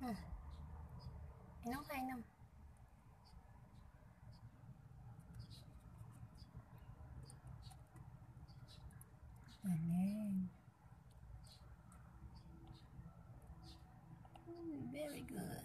Ừ. Nấu hai năm Ayan. Very good.